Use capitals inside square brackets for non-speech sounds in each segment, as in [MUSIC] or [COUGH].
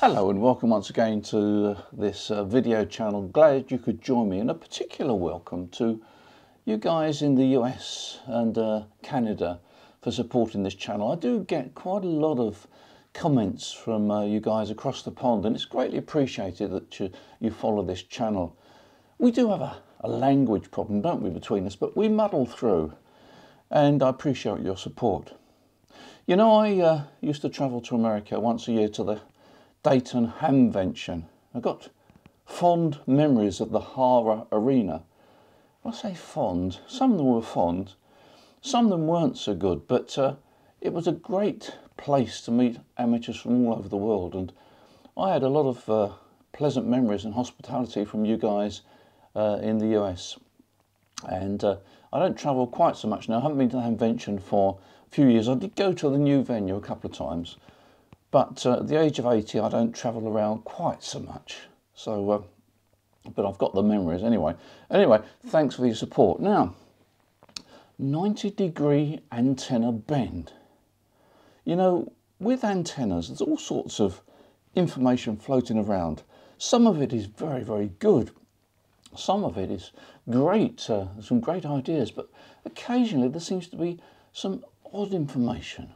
Hello and welcome once again to this uh, video channel. Glad you could join me and a particular welcome to you guys in the US and uh, Canada for supporting this channel. I do get quite a lot of comments from uh, you guys across the pond and it's greatly appreciated that you, you follow this channel. We do have a, a language problem, don't we, between us, but we muddle through and I appreciate your support. You know, I uh, used to travel to America once a year to the Dayton Hamvention. I got fond memories of the Hara Arena. I say fond, some of them were fond, some of them weren't so good, but uh, it was a great place to meet amateurs from all over the world. And I had a lot of uh, pleasant memories and hospitality from you guys uh, in the US. And uh, I don't travel quite so much now. I haven't been to the Hamvention for a few years. I did go to the new venue a couple of times, but uh, at the age of 80, I don't travel around quite so much. So, uh, but I've got the memories anyway. Anyway, thanks for your support. Now, 90 degree antenna bend. You know, with antennas, there's all sorts of information floating around. Some of it is very, very good. Some of it is great, uh, some great ideas, but occasionally there seems to be some odd information.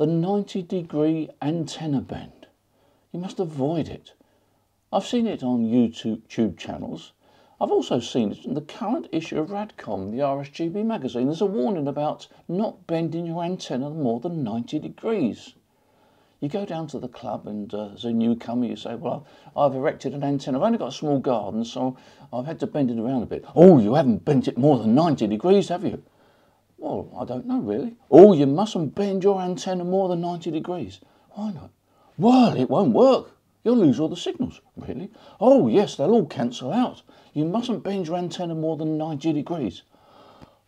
The 90 degree antenna bend. You must avoid it. I've seen it on YouTube tube channels. I've also seen it in the current issue of Radcom, the RSGB magazine. There's a warning about not bending your antenna more than 90 degrees. You go down to the club and uh, as a newcomer you say, well, I've erected an antenna. I've only got a small garden, so I've had to bend it around a bit. Oh, you haven't bent it more than 90 degrees, have you? Well, I don't know really. Oh, you mustn't bend your antenna more than 90 degrees. Why not? Well, it won't work. You'll lose all the signals. Really? Oh, yes, they'll all cancel out. You mustn't bend your antenna more than 90 degrees.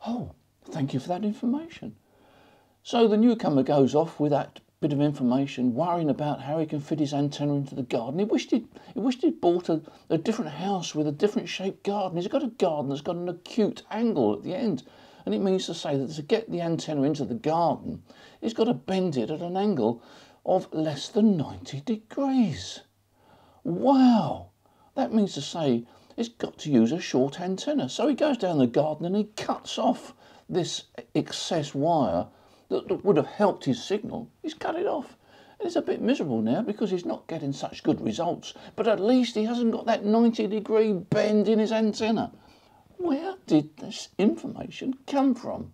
Oh, thank you for that information. So the newcomer goes off with that bit of information, worrying about how he can fit his antenna into the garden. He wished he'd, he wished he'd bought a, a different house with a different shaped garden. He's got a garden that's got an acute angle at the end and it means to say that to get the antenna into the garden, it's got to bend it at an angle of less than 90 degrees. Wow! That means to say it's got to use a short antenna. So he goes down the garden and he cuts off this excess wire that, would have helped his signal. He's cut it off. And he's a bit miserable now because he's not getting such good results. But at least he hasn't got that 90 degree bend in his antenna. Where did this information come from?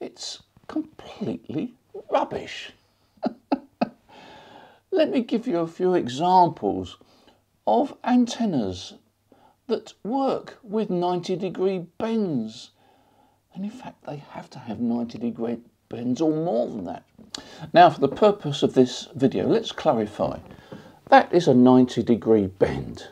It's completely rubbish. [LAUGHS] Let me give you a few examples of antennas that work with 90 degree bends. And in fact, they have to have 90 degree bends or more than that. Now, for the purpose of this video, let's clarify. That is a 90 degree bend.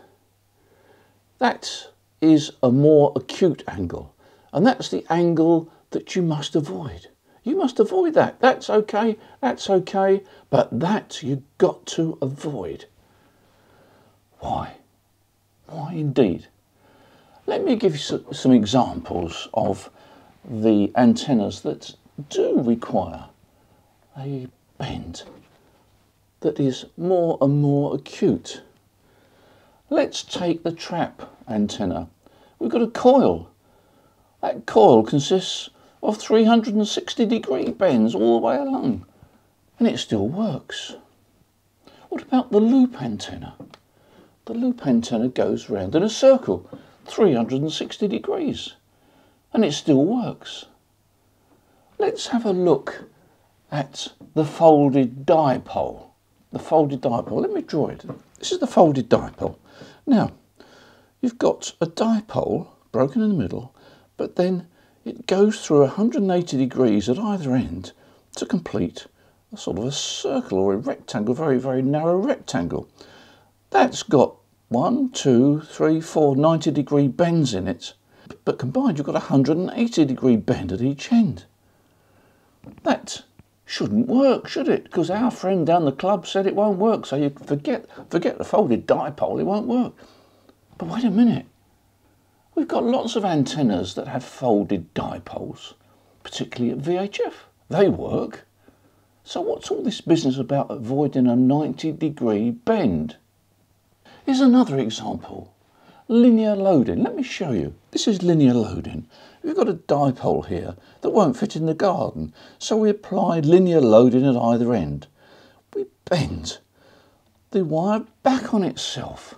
That's is a more acute angle. And that's the angle that you must avoid. You must avoid that. That's okay, that's okay, but that you've got to avoid. Why? Why indeed? Let me give you some examples of the antennas that do require a bend that is more and more acute. Let's take the trap antenna. We've got a coil. That coil consists of 360 degree bends all the way along and it still works. What about the loop antenna? The loop antenna goes round in a circle, 360 degrees, and it still works. Let's have a look at the folded dipole. The folded dipole, let me draw it. This is the folded dipole. Now, you've got a dipole broken in the middle, but then it goes through 180 degrees at either end to complete a sort of a circle or a rectangle, very, very narrow rectangle. That's got one, two, three, four 90 degree bends in it, but combined you've got a 180 degree bend at each end. That shouldn't work, should it? Because our friend down the club said it won't work. So you forget, forget the folded dipole, it won't work. But wait a minute. We've got lots of antennas that have folded dipoles, particularly at VHF. They work. So what's all this business about avoiding a 90 degree bend? Here's another example. Linear loading. Let me show you. This is linear loading. We've got a dipole here that won't fit in the garden. So we apply linear loading at either end. We bend the wire back on itself.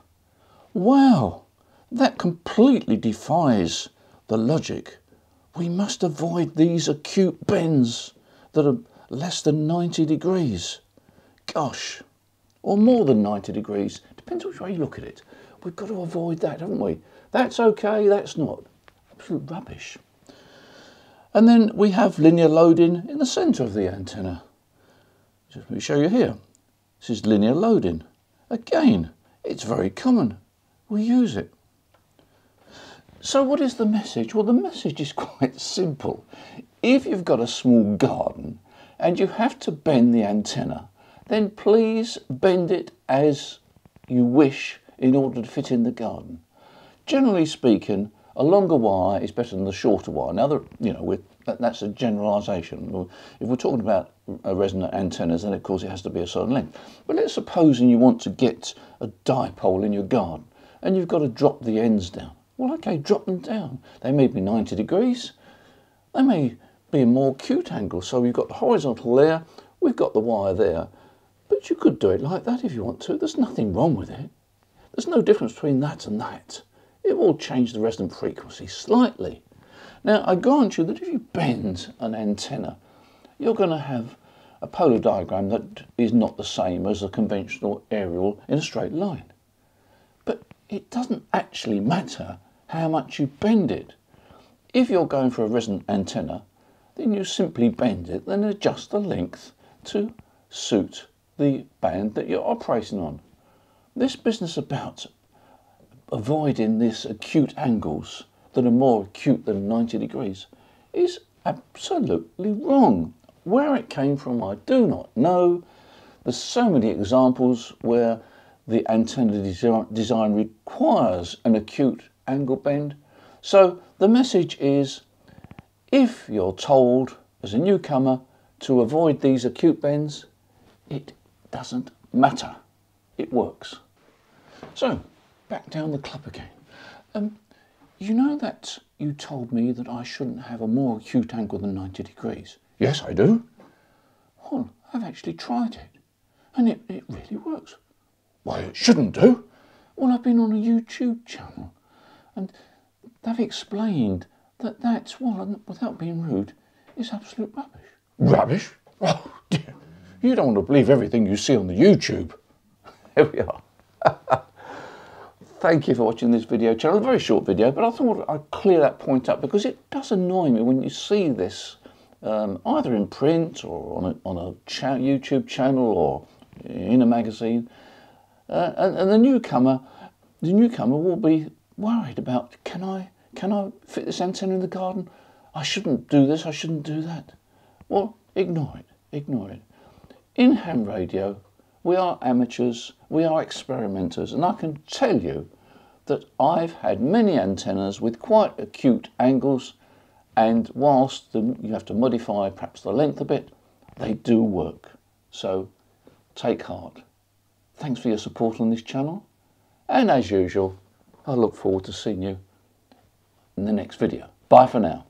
Wow, that completely defies the logic. We must avoid these acute bends that are less than 90 degrees. Gosh, or more than 90 degrees, depends which way you look at it. We've got to avoid that, haven't we? That's okay, that's not. Absolute rubbish. And then we have linear loading in the centre of the antenna. Just let me show you here. This is linear loading. Again, it's very common. We use it. So what is the message? Well, the message is [LAUGHS] quite simple. If you've got a small garden and you have to bend the antenna, then please bend it as you wish in order to fit in the garden. Generally speaking, a longer wire is better than the shorter wire. Now, the, you know, that, that's a generalisation. If we're talking about resonant antennas, then of course it has to be a certain length. But let's suppose you want to get a dipole in your garden, and you've got to drop the ends down. Well, okay, drop them down. They may be 90 degrees. They may be a more acute angle. So we've got the horizontal there, we've got the wire there. But you could do it like that if you want to. There's nothing wrong with it. There's no difference between that and that. It will change the resonant frequency slightly. Now, I grant you that if you bend an antenna, you're going to have a polar diagram that is not the same as a conventional aerial in a straight line. But it doesn't actually matter how much you bend it. If you're going for a resonant antenna, then you simply bend it then adjust the length to suit the band that you're operating on. This business about avoiding these acute angles that are more acute than 90 degrees is absolutely wrong. Where it came from, I do not know. There's so many examples where the antenna design requires an acute angle bend. So the message is if you're told as a newcomer to avoid these acute bends, it doesn't matter. It works. So, back down the club again. Um, you know that you told me that I shouldn't have a more acute angle than 90 degrees? Yes, I do. Well, I've actually tried it, and it, it really works. Why, it shouldn't do. Well, I've been on a YouTube channel, and they've explained that that's, well, without being rude, is absolute rubbish. Rubbish? Oh, dear. You don't want to believe everything you see on the YouTube. Here we are. [LAUGHS] Thank you for watching this video channel, a very short video, but I thought I'd clear that point up because it does annoy me when you see this um, either in print or on a, on a cha YouTube channel or in a magazine. Uh, and, and the newcomer, the newcomer will be worried about, can I can I fit this antenna in the garden? I shouldn't do this, I shouldn't do that. Well, ignore it, ignore it. In ham radio, we are amateurs, we are experimenters, and I can tell you that I've had many antennas with quite acute angles, and whilst the, you have to modify perhaps the length a bit, they do work. So take heart. Thanks for your support on this channel, and as usual, I look forward to seeing you in the next video. Bye for now.